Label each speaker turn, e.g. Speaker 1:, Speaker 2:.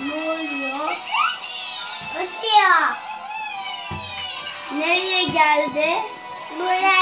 Speaker 1: Ne oluyor?
Speaker 2: Uçuyor.
Speaker 1: Nereye geldi?